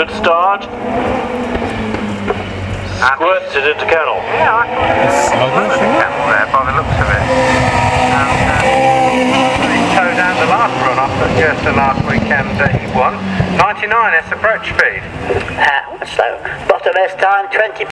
Good start. Squirts it into kennel. Yeah, I thought it was a kennel there by the looks of it. And, uh, he towed down the last run off just the last weekend that he won. 99 S approach speed. Uh, so, bottom S time 20